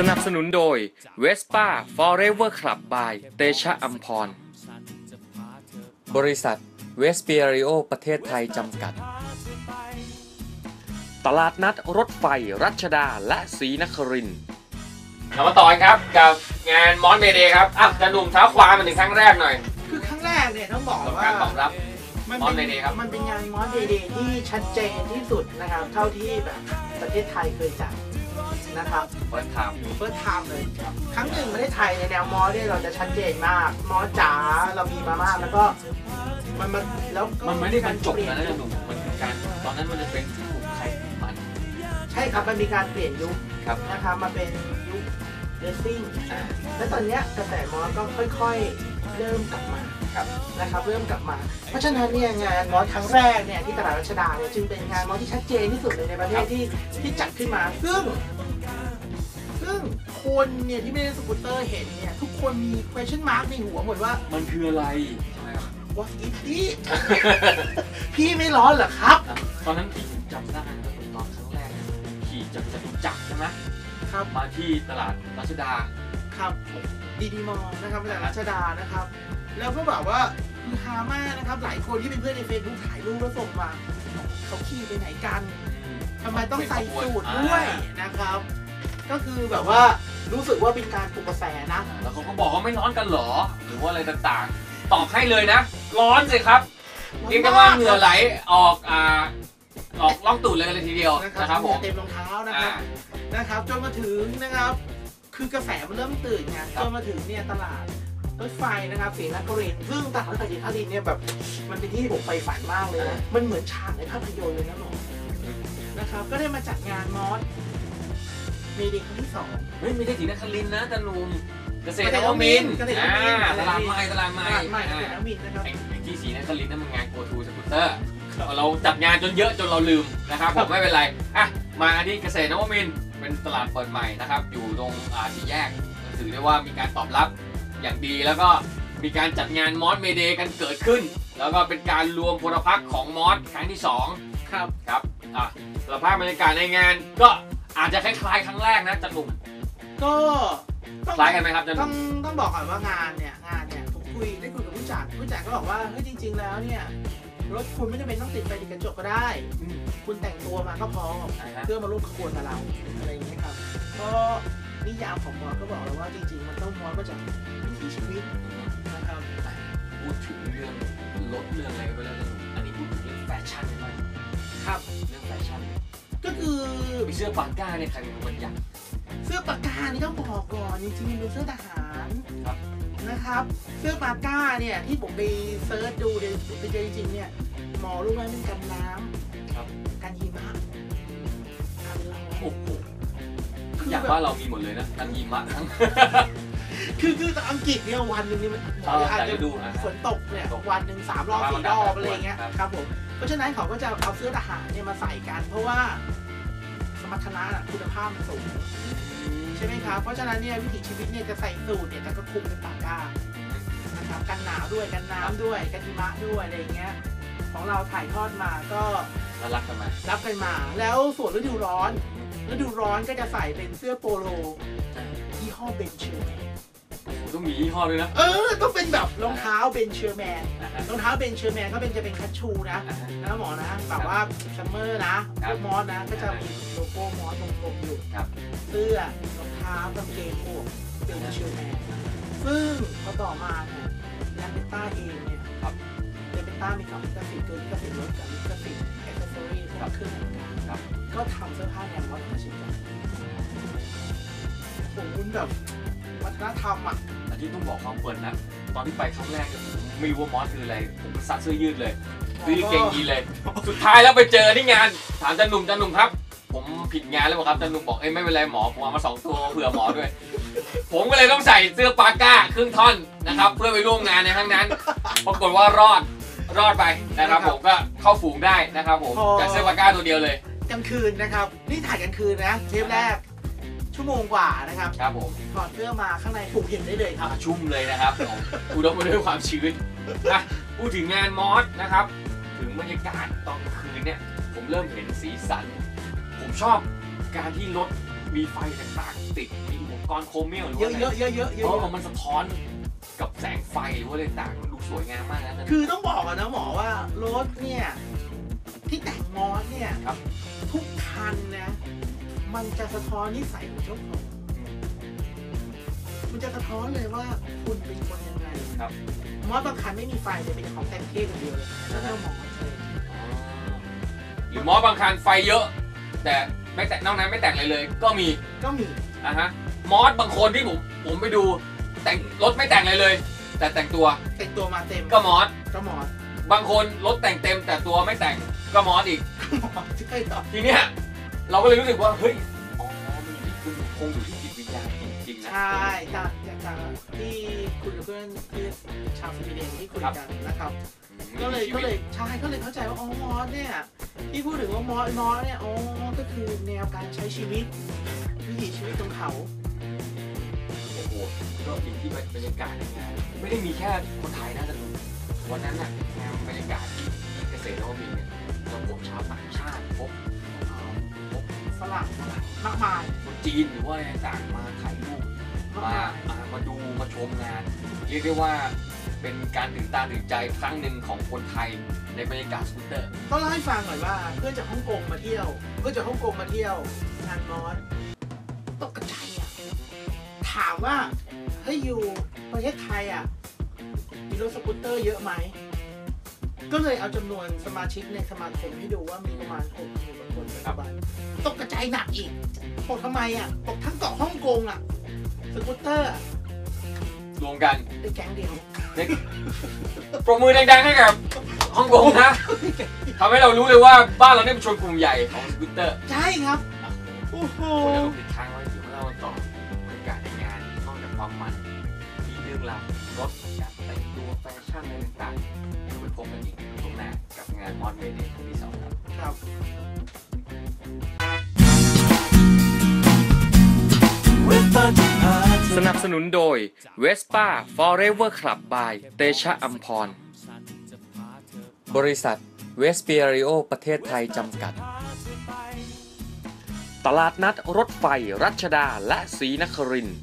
สนับสนุนโดย Vespa Forever Club by เตชะอัมพร บริษัท Vespiario ประเทศไทยจำกัด ตลาดนัดรถไฟรัชดาและศรีนครินทร์เรามาต่อครับกับงาน Mods Mayday ครับอะจารย์หนุ่มเท้าความมาถึงครั้งแรกหน่อยคือครั้งแรกเนี่ยต้องบอกกับว่าการตอบรับ มัน Mods Mayday ครับ มันเป็นงาน Mods Day ที่ชัดเจนที่สุดนะครับ เท่าที่แบบประเทศไทยเคยจัด นะครับเปิด time first time เลยครับครั้งหนึ่งประเทศไทยในแนว Mods เนี่ยเราจะชัดเจนมาก Mods จ๋าเรามีมามากแล้วก็มันมันแล้วก็มันไม่ได้บรรจบเปลี่ยนะนะจารย์หนุ่มมันคือการตอนนั้นมันจะเป็นกลุ่มใครกลุ่มมันใช่ครับมันมีการเปลี่ยนยุคครับนะครับมาเป็นยุค racing อ่าและตอนเนี้ยกระแส Mods ก็ค่อยๆเริ่มกลับมาครับนะครับเริ่มกลับมา เพราะฉะนั้นเนี่ยงาน Mods ครั้งแรกเนี่ยที่ตลาดรัชดาเนี่ยจึงเป็นงาน Mods ที่ชัดเจนที่สุดเลยในประเทศที่ที่จัดขึ้นมา ซึ่ง ซึ่งคนเนี่ยที่ไม่ได้สกูตเตอร์เห็นเนี่ยทุกคนมี question mark ในหัวหมดว่า มันคืออะไรใช่ไหมครับ what is it พี่ไม่ร้อนเหรอครับ ตอนนั้นที่ผมจำได้นะตอนครั้งแรกเนี่ยขี่จากจตุจักรใช่ไหมครับ มาที่ตลาดรัชดา ครับดีดีมอลนะครับตลาดรัชดานะครับ แล้วก็แบบว่าคือฮามากนะครับ หลายคนที่เป็นเพื่อนใน Facebook ถ่ายรูปแล้วส่งมา เขาขี่ไปไหนกันทำไมต้องใส่สูตรด้วยนะครับ ก็คือแบบว่ารู้สึกว่าเป็นการปลุกกระแสนะอ่าแล้วเขาก็บอกว่าไม่ร้อนกันเหรอ หรือว่าอะไรต่างๆ ตอบให้เลยนะ ร้อนสิครับเรียกได้ว่าเหงื่อไหลออกอ่าออกล่องตูดเลยกันเลยทีเดียวนะนะคครัรับบผมเต็มรองเท้านะคอ่ารับ นะครับ จนมาถึงนะครับ คือกระแสมันเริ่มตื่นไงครับจนมาถึงเนี่ยตลาดรถไฟนะครับศรีนครินทร์ซึ่งตลาดรถไฟศรีนครินทร์เนี่ยแบบมันเป็นที่ที่ผมไปฝันมากเลยนะมันเหมือนฉากในภาพยนตร์เลยนะหมอนะครับ ก็ได้มาจัดงาน Mods Mayday ครั้งที่สอง เฮ้ยไม่ใช่ศรีนครินทร์นะจารย์หนุ่มเกษตรนวมินทร์เกษตรนวมินทร์ อ่าตลาดใหม่ตลาดใหม่ตลาดใหม่เกอ่าษตรนวมินทร์นะครับ ไอ้ไอ้ที่ศรีนครินทร์นั่นมันงาน Go to Scooter เราจัดงานจนเยอะจนเราลืมนะครับผมไม่เป็นไร อะ มาที่เกษตรนวมินทร์เป็นตลาดเปิดใหม่นะครับ อยู่ตรงอ่าสี่แยก ถือได้ว่ามีการตอบรับอย่างดีแล้วก็มีการจัดงานมอสเมเดย์กันเกิดขึ้น แล้วก็เป็นการรวมพลพรรคของมอสครั้งที่สอง ครับ ครับ อะสภาพบรรยากาศในงานก็ อาจจะคล้ายๆครั้งแรกนะจันหนุ่มก็ต้องคล้ายกันไหมครับจันหต้อนุ่งมต้องบอกก่อนว่างานเนี่ยงานเนี่ยผมคุยได้คุยกับผู้จัดผู้จัดก็บอกว่าเฮ้ยจริง ๆ แล้วเนี่ยรถคุณไม่จำเป็นต้องติดไฟติดกระจกก็ได้อืมคุณแต่งตัวมาก็พออ่าฮะเพื่อมาร่วมขบวนกับเราอะไรอย่างเงี้ยครับก็นิยามของ Mods ก็บอกเลยว่าจริง ๆ มันต้อง Mods มาจากวิถีชีวิตนะครับพูดถึงเรื่องรถเรื่องอะไรไปแล้วจารย์หนุ่มอันนี้พูดถึงเรื่องแฟชั่นหน่อยครับ เรื่องแฟชั่นก็คือมี เสื้อ parka เนี่ยใครเป็นคนยัดเสื้อ parka นี่ต้องบอกก่อนจริงๆมันเป็นเสื้อทหารครับนะครับ เสื้อ parka เนี่ยที่ผมไป search ดูเนี่ยไปเจอจริงๆเนี่ยหมอรู้ไหมเป็นกันน้ำครับกันหิมะกันร้อนโอ้โหคืออย่างแบบว่าเรามีหมดเลยนะทั้งหิมะทั้ง คือคือแต่อังกฤษเนี่ยวันหนึ่งนี่มันเอออาจแต่จะฤดูอะฝนตกเนี่ยตกวันหนึ่งสามรอบประสี่มาณรอบนั้นอะไรอย่างเงี้ยครับครับผมเพราะฉะนั้นเขาก็จะเอาเสื้อทหารเนี่ยมาใส่กัน เพราะว่า สมรรถนะน่ะคุณภาพมันสูงใช่ไหมครับ เพราะฉะนั้นเนี่ยวิถีชีวิตเนี่ยจะใส่สูทเนี่ยแต่ก็คลุมเป็นปากกานะครับกันหนาวด้วยกันน้ำด้วยกันหิมะด้วยอะไรอย่างเงี้ย ของเราถ่ายทอดมาก็แล้วรักกันไหมรับกันมา แล้วส่วนฤดูร้อนฤดูร้อนก็จะใส่เป็นเสื้อโปโลยี่ห้อ Ben Sherman โอ้โห ต้องมียี่ห้อด้วยนะ เออ ต้องเป็นแบบรองเท้า Ben Sherman อ่าฮะ รองเท้า Ben Sherman ก็เป็นจะเป็นคัทชูนะอ่าฮะ นะหมอนะแบบว่า summer นะครับวก Mods นะก็จะมีโลโก้ Mods ตรงๆอยู่ครับ เสื้อรองเท้ากางเกงพวก Ben Sherman ซึ่งพอต่อมาเนี่ย Lambretta เองเนี่ยครับ Lambretta มีกับลิขสิทธิ์คือลิขสิทธิ์รถกับลิขสิทธิ์ accessory พวกเครื่องแต่งกายครับ ก็ทำเสื้อผ้าแนว Mods มาเช่นกันผมคุณแบบวัฒนธรรมอะแต่ ที่ต้องบอกความเปิดนะตอนที่ไปครั้งแรกเนี่ยผมไม่รู้ว่า Mods คืออะไร ผมซัดเสื้อยืดเลยซื้อกางเกงยีนเลย สุดท้ายแล้วไปเจอที่งาน ถามจารย์หนุ่มจารย์หนุ่มครับ ผมผิดงานแล้วบอกครับจารย์หนุ่มบอกเอ้ยไม่เป็นไรหมอผมเอามาสองตัวเผื่อหมอด้วย ผมก็เลยต้องใส่เสื้อปาก้าครึ่งท่อนนะครับ เพื่อไปร่วมงานในครั้งนั้น ปรากฏว่ารอดรอดไปนะครับ ผมก็เข้าฝูงได้นะครับ ผมจากเสื้อปาก้าตัวเดียวเลยกลางคืนนะครับ นี่ถ่ายกลางคืนนะเทปแรก ชั่วโมงกว่านะครับครับผมถอดเสื้อมาข้างในผูกเห็นได้เลยครับอ่าชุ่มเลยนะครับผมอุดมไปด้วยความชื้นนะพูดถึงงานมอสนะครับ ถึงบรรยากาศตอนกลางคืนเนี่ย ผมเริ่มเห็นสีสัน ผมชอบการที่รถมีไฟต่างๆติดมีอุปกรณ์โครเมียมหรือเยว่าอะอะไรเยอะเยอะเยอะเยเพราะอะว่ามันสะท้อนกับแสงไฟหรือว่าอะไรต่างๆมันดูสวยงามมากนะ คือต้องบอกอะนะหมอว่ารถเนี่ย ที่แต่งมอสเนี่ยครับ ทุกคันนะ มันจะสะท้อนนิสัยของเจ้าของมันจะสะท้อนเลยว่าคุณเป็นคนยังไงครับมอสบางคันไม่มีไฟเลยเป็นของแต่งเท่คนเดียวเลยแล้วก็มอสเลยหรือมอสบางคันไฟเยอะ แต่ไม่แต่งนอกนั้นไม่แต่งอะไรเลย ก็มีก็มีอะฮะมอสบางคนที่ผมผมไปดู แต่งรถไม่แต่งอะไรเลย แต่แต่งตัวแต่งตัวมาเต็มก็มอสก็มอสบางคนรถแต่งเต็มแต่ตัวไม่แต่งก็มอสอีกก็มอสใช่ต่อทีเนี้ย เราก็เลยรู้สึกว่าเฮ้ยอ๋อมันอยู่ที่คุณคงอยู่ที่จิตวิญญาณจริงๆนะ ใช่จากจากจากที่คุยกับเพื่อนเพื่อนชาวสวีเดนที่คุยกันนะครับ ก็เลยก็เลยใช่ก็เลยเข้าใจว่าอ๋อมอสเนี่ยที่พูดถึงว่ามอสมอสเนี่ยอ๋อก็คือแนวการใช้ชีวิตวิถีชีวิตของเขา โอ้โหก็อย่างที่บรรยากาศในงานไม่ได้มีแค่คนไทยนะแต่วันนั้นน่ะงานบรรยากาศที่เกษตรนวมินทร์เนี่ยเราพบชาวต่างชาติพบเอ่อพบฝ รั่งมากมายคนจีนหรือว่าอะไรต่างๆมาถ่ายรูปมากมามายอ่ามาดูมาชมงาน เรียกได้ว่าเป็นการตื่นตาตื่นใจครั้งหนึ่งของคนไทยในบรรยากาศสกูตเตอร์ ต้องเล่าให้ฟังหน่อยว่าเพื่อนจากฮ่องกงมาเที่ยวเพื่อนจากฮ่องกงมาเที่ยวงานมอสตกกระจายอะถามว่าเฮ้ยอยู่ประเทศไทยอะมีรถสกูตเตอร์เยอะไหม ก็เลยเอาจำนวนสมาชิกในสมาคมให้ดูว่ามีประมาณ6กหมื่นกว่าคนปัจจุบันตกกระจายหนักอีกบอกทำไมอะบอกทั้งเกาะฮ่องกงอะสกูตเตอร์อะรวมกันเป็นแก๊งเดียวปรบมือดังๆให้กับฮ่องกงนะทำให้เรารู้เลยว่าบ้านเราเนี่ยเป็นชนกลุ่มใหญ่ของสกูตเตอร์ใช่ครับโอ้โหคนจะต้องติดค้างไว้เดี๋ยวเราต่อบรรยากาศในงานนอกจากความมันมีเรื่องราว รถการแต่งตัวแฟชั่นอะไรต่างๆเดี๋ยวไปพบกันอีกช่วงหน้ากับงาน Mods Mayday ครั้งที่สองครับครับสนับสนุนโดย Vespa Forever Club by เตชะอัมพร บริษัทเวสเปียริโอประเทศไทยจำกัด ตลาดนัดรถไฟรัชดาและศรีนครินทร์